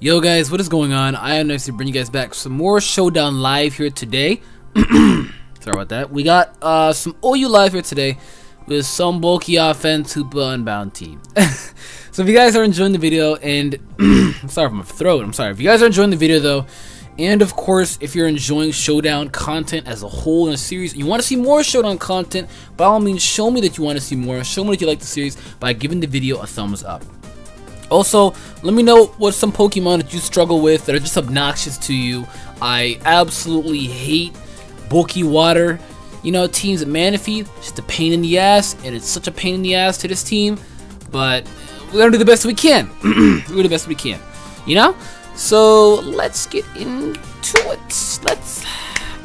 Yo guys, what is going on? I am nice to bring you guys back some more Showdown Live here today. Sorry about that. We got uh, some OU Live here today with some bulky offense, Hoopa Unbound team. so if you guys are enjoying the video, and I'm sorry for my throat, I'm sorry. If you guys are enjoying the video though, and of course, if you're enjoying Showdown content as a whole in a series, you want to see more Showdown content, by all means, show me that you want to see more. Show me that you like the series by giving the video a thumbs up. Also, let me know what some Pokemon that you struggle with that are just obnoxious to you. I absolutely hate bulky water. You know, teams at Manaphy, just a pain in the ass, and it's such a pain in the ass to this team. But we're gonna do the best we can. we're do the best we can. You know? So let's get into it. Let's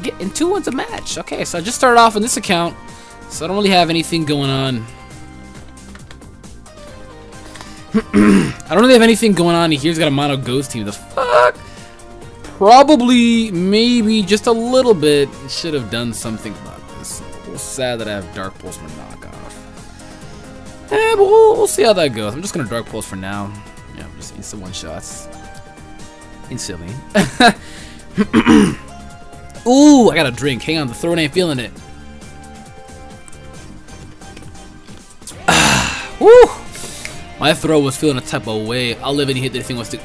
get into what's a match. Okay, so I just started off on this account, so I don't really have anything going on. I don't really have anything going on. here. He's got a mono ghost team. The fuck? Probably, maybe, just a little bit. Should have done something about this. It's sad that I have Dark Pulse for knockoff. Eh, but we'll, we'll see how that goes. I'm just gonna Dark Pulse for now. Yeah, I'm just instant one shots. Instantly. Ooh, I got a drink. Hang on, the throat ain't feeling it. Ah, woo! My throat was feeling a type of way. I'll live and hit the thing was to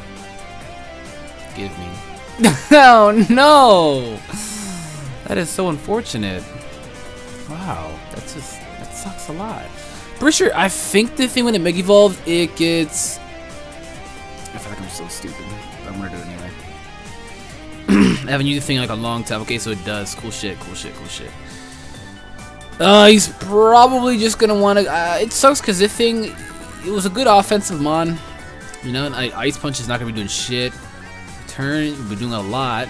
give me. oh no! That is so unfortunate. Wow, that's just that sucks a lot. Pretty sure I think the thing when it Mega Evolves, it gets. I feel like I'm so stupid. But I'm gonna do it anyway. I haven't used the thing like a long time. Okay, so it does. Cool shit. Cool shit. Cool shit. Uh, he's probably just gonna want to. Uh, it sucks because this thing it was a good offensive mon. You know, I, Ice Punch is not gonna be doing shit. Turn, be doing a lot.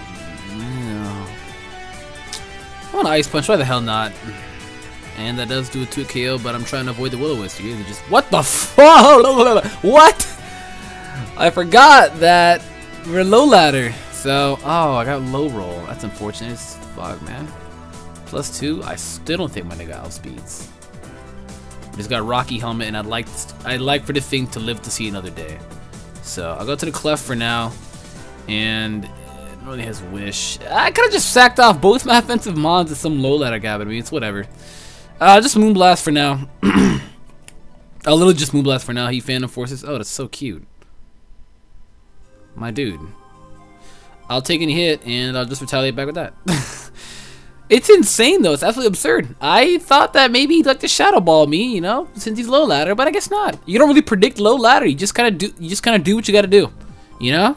I want Ice Punch. Why the hell not? And that does do a 2 KO, but I'm trying to avoid the Will-O-Wisp. You just what the fuck? What? I forgot that we're low ladder. So, oh, I got low roll. That's unfortunate as fuck, man. Plus two. I still don't think my nigga outspeeds. He's got Rocky helmet, and I'd like I'd like for the thing to live to see another day. So I'll go to the cleft for now, and really has wish. I could have just sacked off both my offensive mods with some low guy, but I mean it's whatever. Uh, just Moonblast for now. I'll literally just Moonblast for now. He Phantom Forces. Oh, that's so cute. My dude. I'll take any hit, and I'll just retaliate back with that. It's insane though. It's absolutely absurd. I thought that maybe he'd like to shadow ball me, you know, since he's low ladder, but I guess not. You don't really predict low ladder. You just kind of do. You just kind of do what you got to do, you know.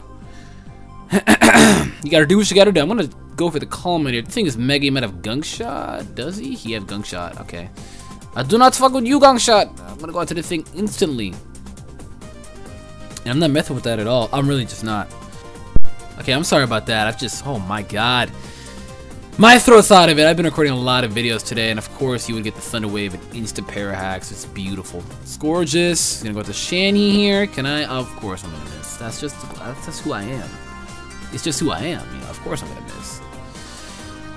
you got to do what you got to do. I'm gonna go for the culminator. The thing is, Mega might have gunk shot. Does he? He have gunk shot. Okay. I do not fuck with you, gunk shot. I'm gonna go out to the thing instantly. And I'm not messing with that at all. I'm really just not. Okay, I'm sorry about that. I've just. Oh my god. My throw thought of it. I've been recording a lot of videos today, and of course you would get the Thunder Wave and instant para hacks. It's beautiful. It's gorgeous. I'm gonna go to Shani here. Can I? Of course I'm gonna miss. That's just that's just who I am. It's just who I am. You know, of course I'm gonna miss.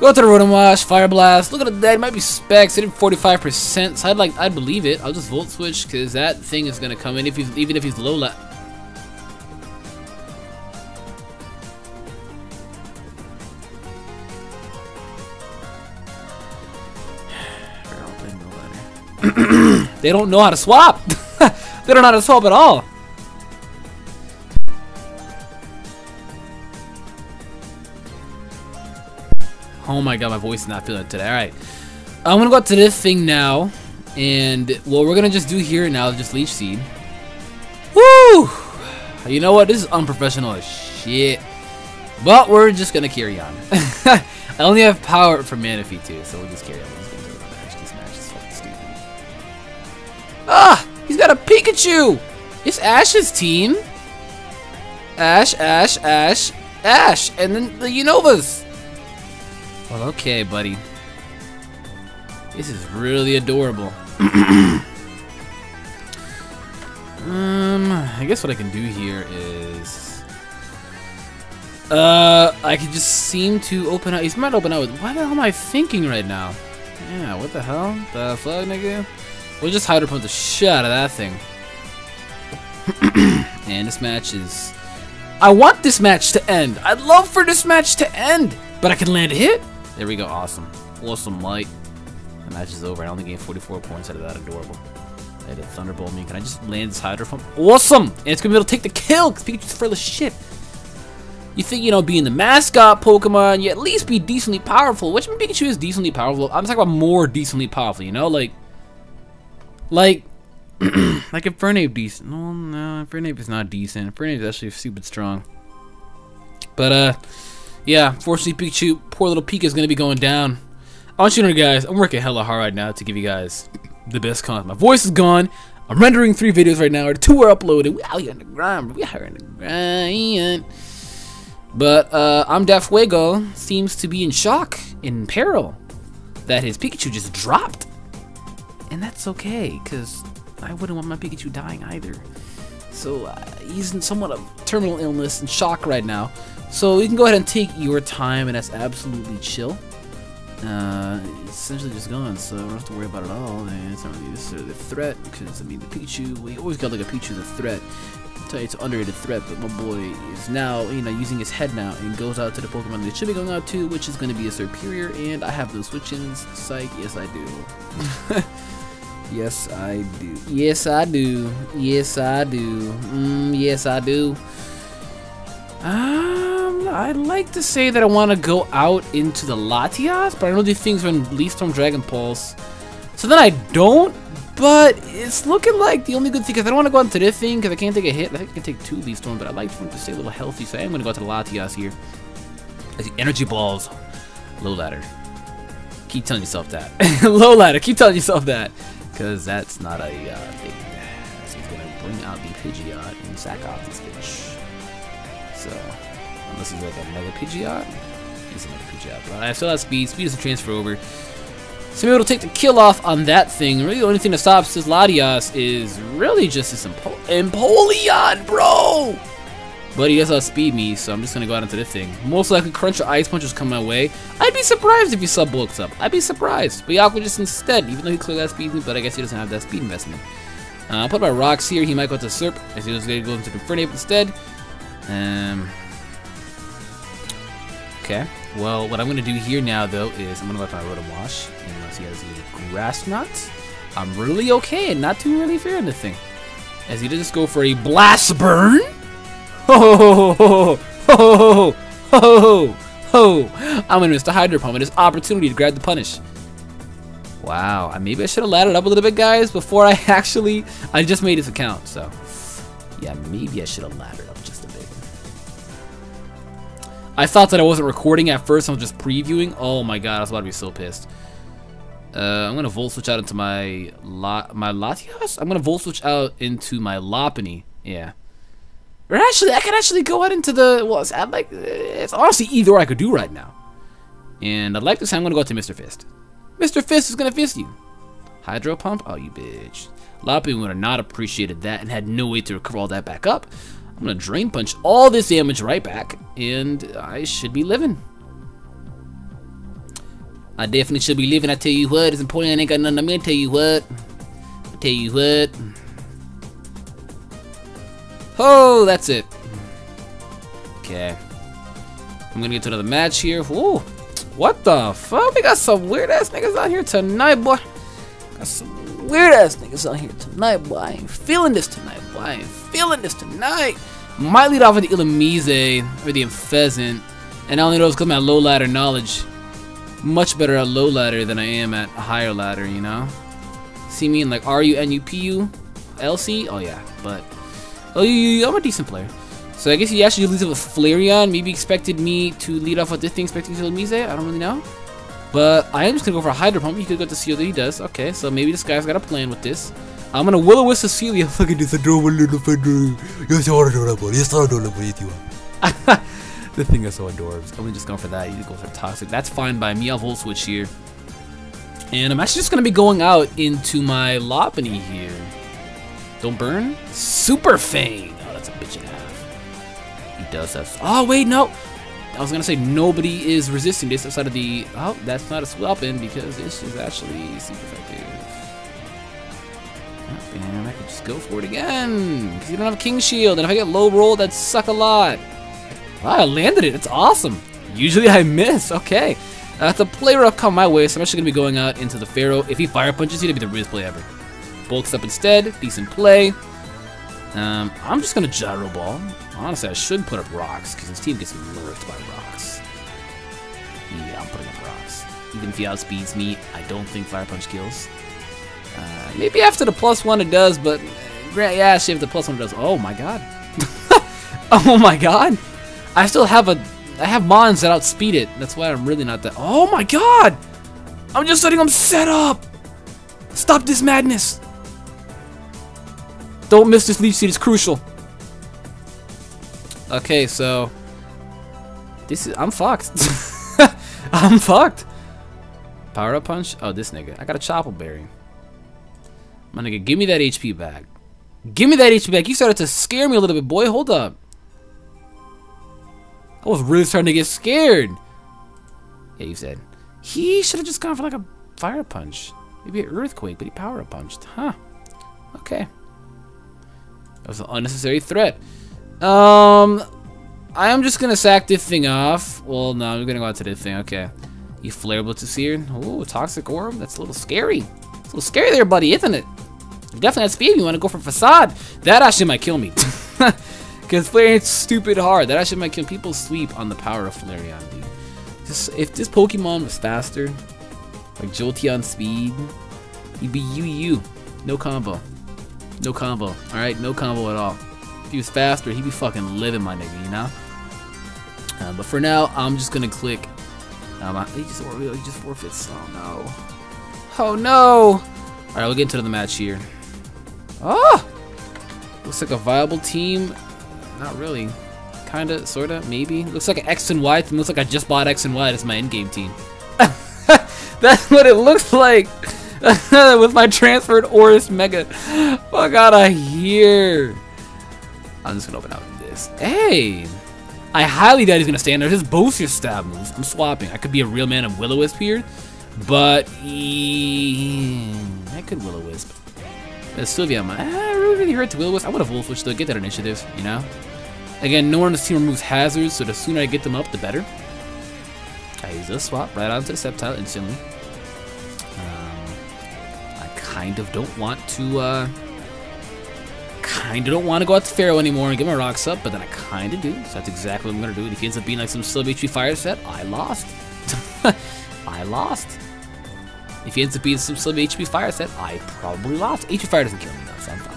Go to the Rotom Wash, Fire Blast. Look at that. It might be specs. It did 45%. So I'd like, I'd believe it. I'll just Volt Switch because that thing is gonna come in if he's even if he's low. They don't know how to swap. they don't know how to swap at all. Oh my god, my voice is not feeling today. Alright. I'm gonna go up to this thing now. And what we're gonna just do here now is just Leech Seed. Woo! You know what? This is unprofessional as shit. But we're just gonna carry on. I only have power for Manaphy too, so we'll just carry on. Pikachu! It's Ash's team! Ash, Ash, Ash, Ash! And then the Unovas! Well, okay, buddy. This is really adorable. um, I guess what I can do here is... Uh, I could just seem to open up... He's might open up with... What the hell am I thinking right now? Yeah, what the hell? The fuck, nigga? We'll just Hydro Pump the shit out of that thing. and this match is I want this match to end. I'd love for this match to end. But I can land a hit. There we go. Awesome. Awesome, Mike. The match is over. I only gained 44 points out of that. Adorable. I had a Thunderbolt me. Can I just land this Hydro Pump? Awesome! And it's to be able to take the kill because Pikachu's fearless shit. You think, you know, being the mascot Pokemon, you at least be decently powerful. Which Pikachu is decently powerful. I'm talking about more decently powerful, you know? Like, like, like if Fernape decent. No, no, Fernape is not decent. Fernape is actually stupid strong. But, uh, yeah, fortunately Pikachu, poor little Pika is going to be going down. I want you to know, guys, I'm working hella hard right now to give you guys the best content. My voice is gone. I'm rendering three videos right now, or two are uploaded. We out here in the grind, we out here in the grind. But uh, I'm Deaf Fuego seems to be in shock, in peril, that his Pikachu just dropped. And that's okay, because I wouldn't want my Pikachu dying either. So uh, he's in somewhat of terminal illness and shock right now. So you can go ahead and take your time, and that's absolutely chill. Uh, essentially just gone, so I don't have to worry about it all. And it's not really necessarily a threat, because I mean, the Pikachu, we always got like a Pikachu as a threat I tell you it's underrated threat, but my boy is now, you know, using his head now and goes out to the Pokemon that should be going out to, which is going to be a Serperior, and I have those switch-ins. Psych, yes I do. yes I do. Yes I do. Yes I do. Mm, yes I do. Um, I'd like to say that I want to go out into the Latias, but I know these things are Leaf Storm Dragon Pulse. So then I don't but it's looking like the only good thing, because I don't want to go into this thing, because I can't take a hit. I think I can take two Leaf Storm, but I like to stay a little healthy, so I am going to go to the Latias here. I see Energy Balls, low ladder. Keep telling yourself that. low ladder, keep telling yourself that. Because that's not a uh, thing. So he's going to bring out the Pidgeot and sack off this bitch. So, unless he's like a Mega Pidgeot, he's a Mega Pidgeot. But I still have speed. Speed doesn't transfer over. So to take the kill off on that thing. Really, the only thing that stops this Latias is really just this Empo Empoleon, bro! But he does outspeed me, so I'm just gonna go out into this thing. Most likely Crunch or Ice Punches come my way. I'd be surprised if he sub bulks up. I'd be surprised. But Aqua Jet instead, even though he clearly outspeeds me, but I guess he doesn't have that speed investment. Uh, I'll put my rocks here. He might go to Serp. as he he's gonna go into Infernape instead. Um. Okay. Well, what I'm gonna do here now, though, is I'm gonna let my Rotom Wash he has a Grass Knot. I'm really okay and not too really fearing this thing. As he just go for a Blast Burn. Ho ho ho ho ho ho ho ho I'm gonna miss the Hydro Pump and his opportunity to grab the punish. Wow, maybe I should have laddered up a little bit, guys, before I actually... I just made this account, so... Yeah, maybe I should have laddered up just a bit. I thought that I wasn't recording at first, I was just previewing. Oh my god, I was about to be so pissed. Uh, I'm gonna volt switch out into my La my Latias. I'm gonna volt switch out into my Lopunny. Yeah. Or actually, I could actually go out into the. Well, it's, I'm like, it's honestly either I could do right now. And I'd like to say I'm gonna go to Mr. Fist. Mr. Fist is gonna fist you. Hydro Pump? Oh, you bitch. A lot of people would have not appreciated that and had no way to recover all that back up. I'm gonna Drain Punch all this damage right back, and I should be living. I definitely should be living. I tell you what, it's important. I ain't got nothing. I'm gonna tell you what. I tell you what. Oh, that's it. Okay. I'm gonna get to another match here. Ooh, what the fuck? We got some weird ass niggas out here tonight, boy. Got some weird ass niggas out here tonight, boy. I ain't feeling this tonight, boy. I ain't feeling this tonight. Might lead off with the Illumise or the Pheasant. And I only know it's because my low ladder knowledge much better at low ladder than I am at a higher ladder, you know? See me in like RU, NU, LC? Oh yeah, but... Oh, I'm a decent player. So I guess he actually leads off with Flareon. Maybe expected me to lead off with this thing, expecting to Mise. I don't really know. But I am just gonna go for a Hydro Pump. He could go to seal that he does. Okay, so maybe this guy's got a plan with this. I'm gonna Will O Wisp Celia. Look at this adorable little feather. You're so adorable. You're so adorable. the thing is so adorable. I'm just go for that. You go for toxic. That's fine by me. I'll Volt Switch here. And I'm actually just gonna be going out into my Lopunny here. Don't burn? Super Fang! Oh, that's a bitch and a half. He does have. Oh, wait, no! I was gonna say nobody is resisting this outside of the. Oh, that's not a weapon because this is actually super effective. Oh, man, I could just go for it again. Because you don't have a king shield. And if I get low roll, that'd suck a lot. Wow, I landed it. It's awesome. Usually I miss. Okay. Uh, the play rough come my way, so I'm actually going to be going out into the Ferro. If he fire punches, he'd be the weirdest play ever. Bulks up instead. Decent play. Um, I'm just going to gyro ball. Honestly, I should put up rocks, because his team gets lurked by rocks. Yeah, I'm putting up rocks. Even if he outspeeds me, I don't think fire punch kills. Uh, maybe after the plus one it does, but Grant, yeah, actually, if the plus one does. Oh my god. oh my god. I still have a I have mons that outspeed it. That's why I'm really not that. Oh my god! I'm just letting them set up! Stop this madness! Don't miss this leech seed, it's crucial. Okay, so... This is... I'm fucked. I'm fucked. Power up punch? Oh, this nigga. I got a Chople Berry. My nigga, give me that HP back. Give me that HP back. You started to scare me a little bit, boy. Hold up. I was really starting to get scared. Yeah, you said. He should have just gone for like a fire punch. Maybe an earthquake, but he power punched. Huh. Okay. That was an unnecessary threat. Um, I am just gonna sack this thing off. Well, no, I'm gonna go out to this thing. Okay. You flare blitzes here. Ooh, toxic orb. That's a little scary. It's a little scary there, buddy, isn't it? You definitely have speed. You want to go for facade. That actually might kill me. Because Flareon's stupid hard. That actually might kill people sleep on the power of Flareon, dude. Just, if this Pokemon was faster, like Jolteon speed, he'd be UU. No combo. No combo. Alright? No combo at all. If he was faster, he'd be fucking living, my nigga, you know? Uh, but for now, I'm just gonna click. Um, he just, he just forfeits. Oh no. Oh no! Alright, we'll get into the match here. Oh! Looks like a viable team. Not really. Kinda, sorta, maybe. Looks like an X and Y. Looks like I just bought X and Y as my endgame team. That's what it looks like. With my transferred ORAS Mega. Fuck out of here. I'm just gonna open up this. Hey! I highly doubt he's gonna stand there. Just both your stab moves. I'm swapping. I could be a real man of Will-O-Wisp here. But. I could Will-O-Wisp. Uh, Sylvia, ah, really, really hurt to Will-O-Wisp. I would have Volt Switch though, get that initiative, you know? Again, no one on this team removes hazards, so the sooner I get them up, the better. I use a swap right onto the Sceptile instantly. Kind of don't want to, uh, kind of don't want to go out to Ferro anymore and get my rocks up, but then I kind of do, so that's exactly what I'm going to do. And if he ends up being like some sub HP fire set, I lost. I lost. If he ends up being some sub HP fire set, I probably lost. HP fire doesn't kill me though, so I'm fine.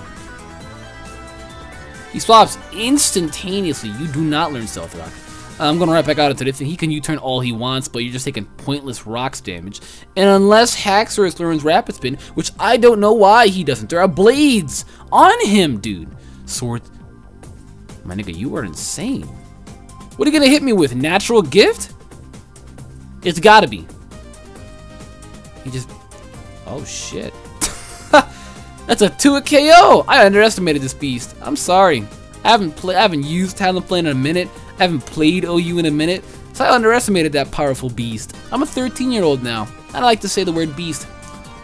He swaps instantaneously. You do not learn Stealth Rock. I'm going to right back out into this, and he can U-turn all he wants, but you're just taking pointless rocks damage. And unless Haxorus learns Rapid Spin, which I don't know why he doesn't, there are blades on him, dude. Sword. My nigga, you are insane. What are you going to hit me with? Natural Gift? It's got to be. He just... Oh, shit. That's a 2 KO! I underestimated this beast. I'm sorry. I haven't play I haven't used Talonflame in a minute. I haven't played OU in a minute. So I underestimated that powerful beast. I'm a 13 year old now. I like to say the word beast.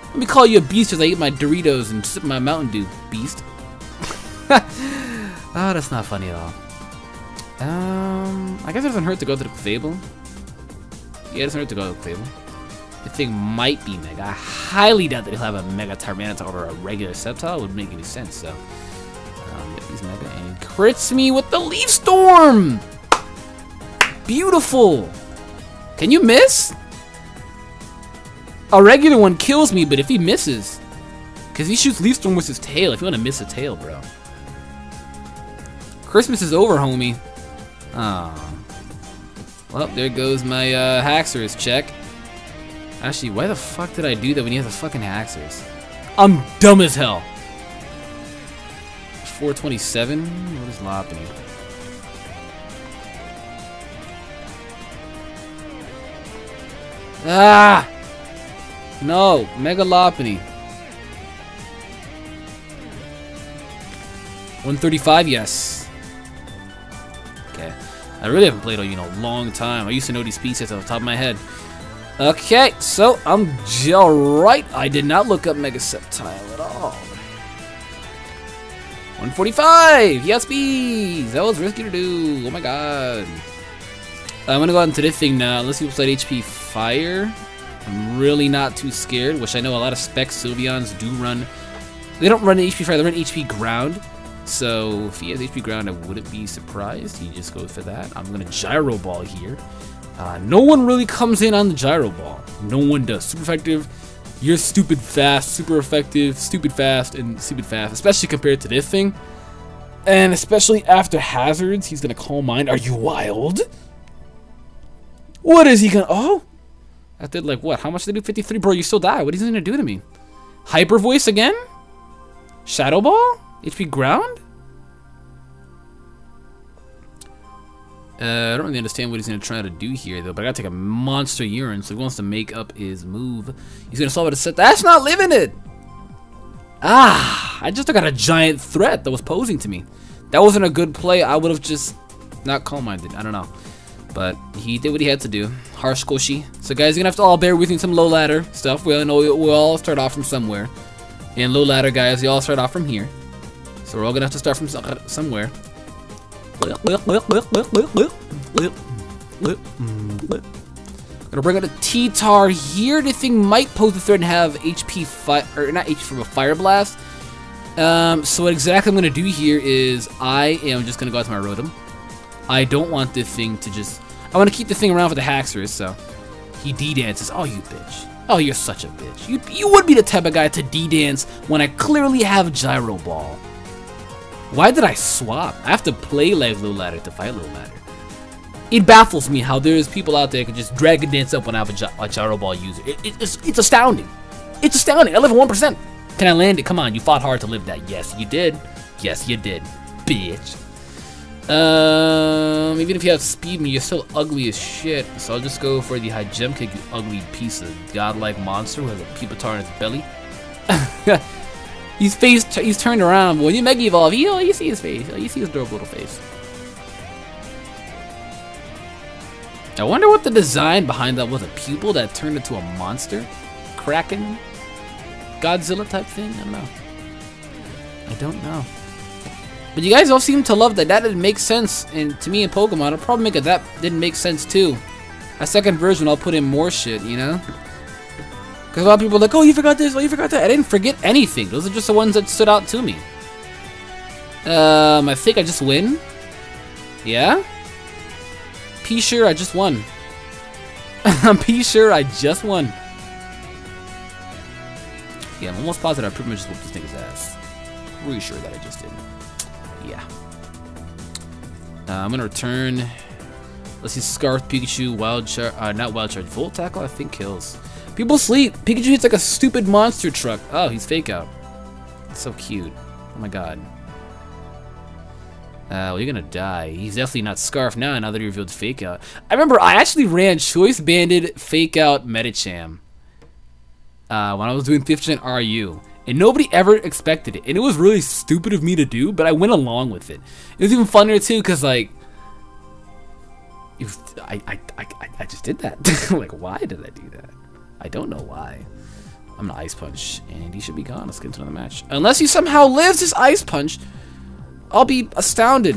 Let me call you a beast as I eat my Doritos and sip my Mountain Dew, beast. oh, that's not funny at all. Um, I guess it doesn't hurt to go to the Clefable. Yeah, it doesn't hurt to go to the Clefable. The thing might be Mega. I highly doubt that he'll have a Mega Tyranitar or a regular Sceptile. It would make any sense, so. Um, yep, Mega and crits me with the Leaf Storm! Beautiful! Can you miss? A regular one kills me, but if he misses, because he shoots Leaf Storm with his tail, if you want to miss a tail, bro. Christmas is over, homie. Oh. Well, there goes my uh, Haxorus check. Actually, why the fuck did I do that when he has a fucking Haxorus? I'm dumb as hell. 427? What is Lopunny? Ah! No, Mega Lopunny. 135, yes. Okay. I really haven't played OU in a long time. I used to know these pieces off the top of my head. Okay, so I'm alright. I did not look up Mega Sceptile at all. 145! Yes, bees! That was risky to do. Oh my god. I'm gonna go on to this thing now. Let's see what's that HP Fire. I'm really not too scared, which I know a lot of spec Sylveons do run. They don't run HP Fire, they run HP Ground. So if he has HP Ground, I wouldn't be surprised. He just goes for that. I'm gonna Gyro Ball here. Uh, no one really comes in on the Gyro Ball. No one does. Super effective. You're stupid fast, super effective, stupid fast, and stupid fast, especially compared to this thing. And especially after hazards, he's gonna call mine. Are you wild? What is he gonna? Oh, I did like what? How much did he do? 53, bro. You still die. What is he gonna do to me? Hyper Voice again? Shadow Ball? HP Ground? Uh, I don't really understand what he's going to try to do here, though, but I got to take a monster urine, so he wants to make up his move. He's going to solve it a set. That's not living it! Ah, I just got a giant threat that was posing to me. That wasn't a good play. I would have just not calm-minded. I don't know. But he did what he had to do. Harsh Koshi. So guys, you're gonna have to all bear with me some low ladder stuff. We all know we all start off from somewhere. And low ladder guys, you all start off from here. So we're all gonna have to start from somewhere. Gonna bring out a T-Tar here. This thing might pose a threat and have HP fire, or not HP from a Fire Blast. Um, so what exactly I'm gonna do here is I am just gonna go out to my Rotom. I don't want this thing to just. I want to keep the thing around for the Haxorus, so he D-dances. Oh, you bitch. Oh, you're such a bitch. You, you would be the type of guy to D-dance when I clearly have Gyro Ball. Why did I swap? I have to play like Low Ladder to fight Low Ladder. It baffles me how there's people out there who can just Dragon Dance up when I have a, gy a Gyro Ball user. It, it, it's, it's astounding. It's astounding. I live at 1%. Can I land it? Come on, you fought hard to live that. Yes, you did. Yes, you did. Bitch. Um, even if you have speed me, you're still ugly as shit. So I'll just go for the High Jump Kick, you ugly piece of godlike monster with a pupitar in its belly. He's face, he's turned around. When you Mega Evolve, you, you see his face. You see his adorable little face. I wonder what the design behind that was. A pupil that turned into a monster? Kraken? Godzilla type thing? I don't know. I don't know. But you guys all seem to love that. That didn't make sense. And to me in Pokemon, I'll probably make it that didn't make sense too. A second version, I'll put in more shit, you know? Because a lot of people are like, oh, you forgot this, oh, you forgot that. I didn't forget anything. Those are just the ones that stood out to me. Um, I think I just win. Yeah? P sure I just won. I'm P sure I just won. Yeah, I'm almost positive I pretty much just whooped this nigga's ass. Pretty sure that I just did. Yeah. Uh, I'm gonna return. Let's see, Scarf, Pikachu, Wild Charge, uh, not Wild Charge, Volt Tackle, I think kills. People sleep. Pikachu hits like a stupid monster truck. Oh, he's fake out. so cute. Oh my god. Uh, well, you're gonna die. He's definitely not Scarf now, now that he revealed Fake Out. I remember I actually ran Choice Banded Fake Out Medicham uh, when I was doing 50% RU. And nobody ever expected it. And it was really stupid of me to do, but I went along with it. It was even funnier too, because like, was, I, I, I, I just did that. like, why did I do that? I don't know why. I'm gonna Ice Punch, and he should be gone. Let's get into another match. Unless he somehow lives his Ice Punch, I'll be astounded.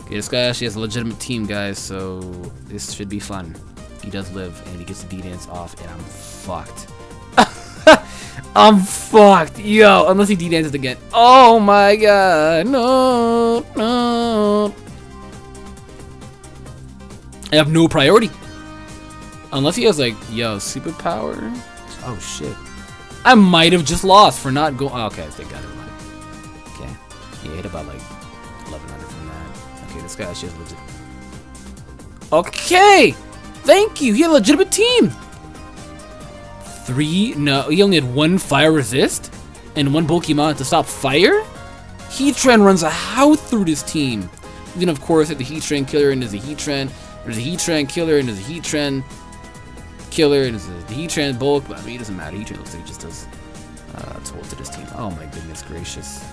Okay, this guy actually has a legitimate team, guys, so this should be fun. He does live, and he gets the D-Dance off, and I'm fucked. I'm fucked. Yo, unless he D-Dances again. Oh my god. No, no. I have no priority. Unless he has like, yo, superpower. Oh shit. I might have just lost for not going. Oh, okay, I think I never mind. Okay, he hit about like 1100 from that. Okay, this guy actually has legit. Okay, thank you. He had a legitimate team. Three? No, he only had one fire resist and one Pokemon to stop fire. Heatran runs a house through this team. Then of course, at the Heatran killer and there's a Heatran. There's a Heatran killer and there's a Heatran killer, and the Heatran bulk, but I mean, it doesn't matter. Heatran looks like he just does uh, toll to this team. Oh my goodness gracious.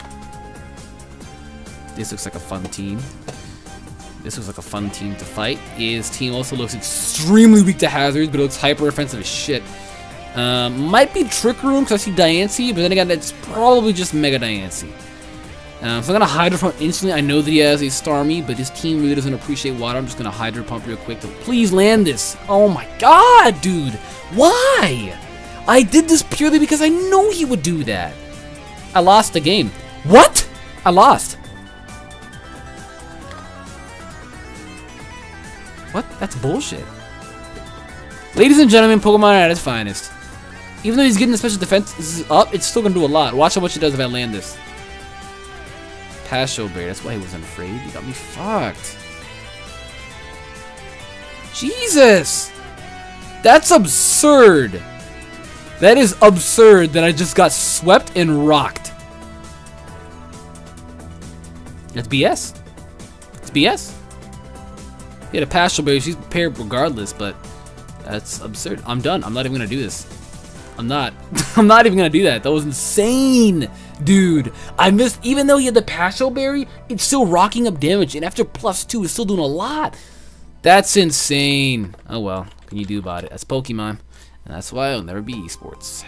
This looks like a fun team. This looks like a fun team to fight. His team also looks extremely weak to hazards, but it looks hyper offensive as shit. Um, might be Trick Room because I see Diancie, but then again, that's probably just Mega Diancie. Um, so I'm gonna Hydro Pump instantly. I know that he has a Starmie, but his team really doesn't appreciate water. I'm just gonna Hydro Pump real quick to please land this. Oh my god, dude! Why? I did this purely because I know he would do that. I lost the game. What? I lost. What? That's bullshit. Ladies and gentlemen, Pokemon at its finest. Even though he's getting the special defense up, it's still gonna do a lot. Watch how much it does if I land this. Passho Bear, that's why he wasn't afraid. He got me fucked. Jesus! That's absurd! That is absurd that I just got swept and rocked. That's BS. It's BS. He had a Passho Berry, she's prepared regardless, but that's absurd. I'm done. I'm not even gonna do this. I'm not. I'm not even gonna do that. That was insane, dude. I missed. Even though he had the Passho Berry, it's still rocking up damage, and after plus two, it's still doing a lot. That's insane. Oh well, can you do about it? That's Pokemon, and that's why I'll never be esports.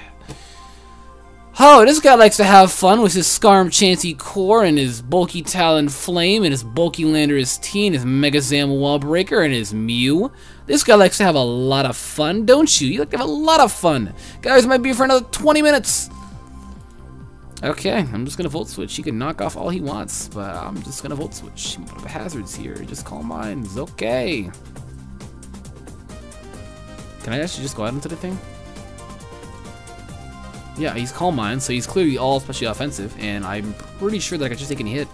Oh, this guy likes to have fun with his Skarm Chansey Core and his bulky Talon Flame and his bulky Landorus T and his Mega Zam Wall Breaker and his Mew. This guy likes to have a lot of fun, don't you? You like to have a lot of fun. Guys might be for another 20 minutes. Okay, I'm just gonna Volt Switch. He can knock off all he wants, but I'm just gonna Volt Switch. Put up hazards here. Just Calm Mind. It's okay. Can I actually just go out into the thing? Yeah, he's Calm Mind, so he's clearly all especially offensive, and I'm pretty sure that I can just take any hit.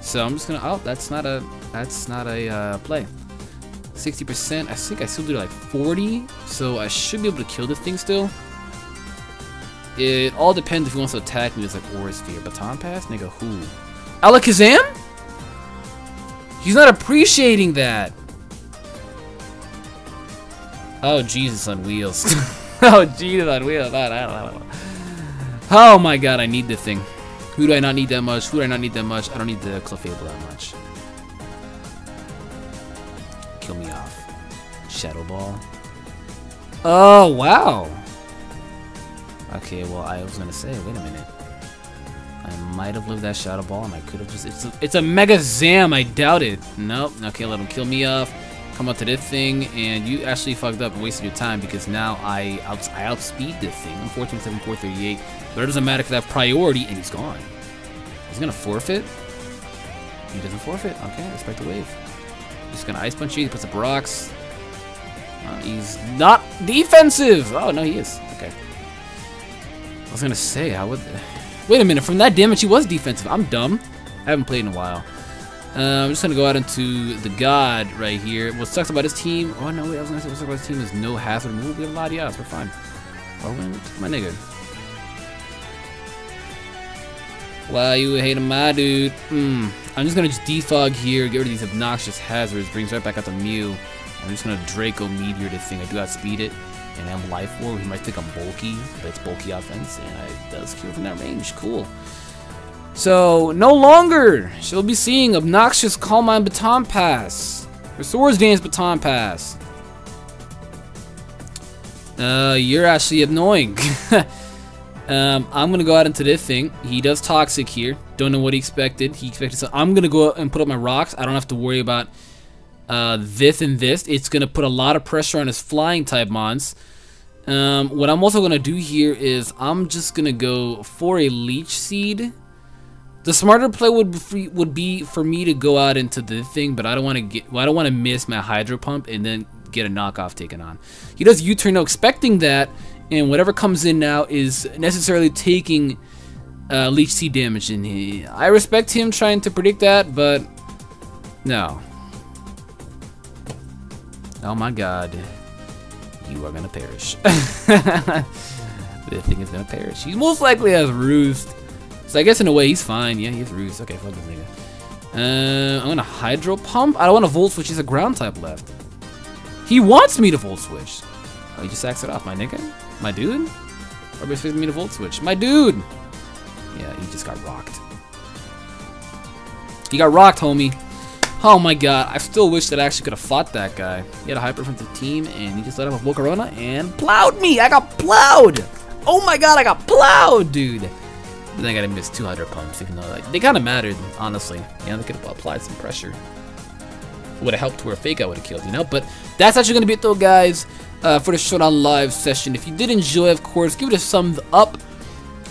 So I'm just gonna. Oh, that's not a. That's not a uh, play. 60%. I think I still do like 40, so I should be able to kill the thing still. It all depends if he wants to attack me It's like Aura Sphere. Baton Pass? Nigga, who? Alakazam? He's not appreciating that. Oh, Jesus on wheels. oh, Jesus on wheels. Oh my god, I need the thing. Who do I not need that much? Who do I not need that much? I don't need the Clefable that much. Kill me off. Shadow Ball. Oh, wow. Okay, well, I was gonna say, wait a minute. I might have lived that Shadow Ball, and I could have just... It's a, it's a Mega Zam, I doubt it. Nope. Okay, let him kill me off. Come up to this thing, and you actually fucked up and wasted your time, because now I, outs I outspeed this thing. I'm 14, 7, 4, 38. But it doesn't matter because I have priority, and he's gone. He's gonna forfeit? He doesn't forfeit. Okay, respect the wave. He's gonna Ice Punch you, he puts up rocks. Uh, he's not defensive! Oh, no, he is. I was gonna say, how would... Wait a minute, from that damage, he was defensive. I'm dumb. I haven't played in a while. Uh, I'm just gonna go out into the God right here. What sucks about his team... Oh, no, wait, I was gonna say what sucks about his team is no hazard move. We have Latias, we're fine. Oh, my nigga. Wow, you hating my dude. Hmm. I'm just gonna just defog here, get rid of these obnoxious hazards, brings right back out the Mew. I'm just gonna Draco Meteor this thing. I do outspeed it, and I'm Life Orb. He might think I'm bulky, but it's bulky offense, and I does cure from that range. Cool. So, no longer she'll be seeing obnoxious Calm Mind Baton Pass. Or Swords Dance Baton Pass. Uh, you're actually annoying. Um, I'm gonna go out into this thing. He does toxic here. Don't know what he expected. He expected so. I'm gonna go and put up my rocks. I don't have to worry about uh, this and this. It's gonna put a lot of pressure on his flying type mons. Um, what I'm also gonna do here is I'm just gonna go for a leech seed. The smarter play would be, would be for me to go out into the thing, but I don't want to get. Well, I don't want to miss my hydro pump and then get a knockoff taken on. He does U-turn, no, expecting that and whatever comes in now is necessarily taking uh, Leech Seed damage. And he, I respect him trying to predict that, but no. Oh my god. You are gonna perish. the thing is gonna perish. He most likely has Roost. So I guess in a way he's fine. Yeah, he has Roost. Okay, fuck this nigga. Uh, I'm gonna Hydro Pump. I don't want to Volt Switch. He's a ground type left. He wants me to Volt Switch. Oh, he just acts it off, my nigga. My dude? Or expecting me to Volt Switch. My dude! Yeah, he just got rocked. He got rocked, homie. Oh my god, I still wish that I actually could have fought that guy. He had a hyper defensive team, and he just let him a Volcarona and plowed me! I got plowed! Oh my god, I got plowed, dude! Then I gotta miss 200 pumps, even though like, they kind of mattered, honestly. Yeah, they could have applied some pressure. Would have helped where Fake I would have killed, you know? But that's actually gonna be it though, guys, uh, for the Showdown Live session. If you did enjoy, of course, give it a thumbs up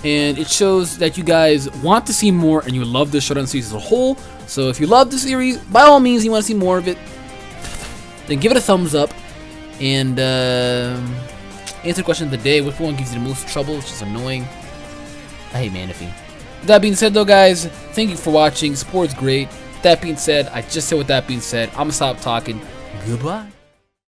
and it shows that you guys want to see more and you love the Showdown series as a whole. So if you love the series, by all means, you want to see more of it, then give it a thumbs up and uh, answer the question of the day. Which one gives you the most trouble? It's just annoying. I hate Manaphy. That being said, though, guys, thank you for watching. Support's great. That being said, I just said with that being said, I'm gonna stop talking. Goodbye.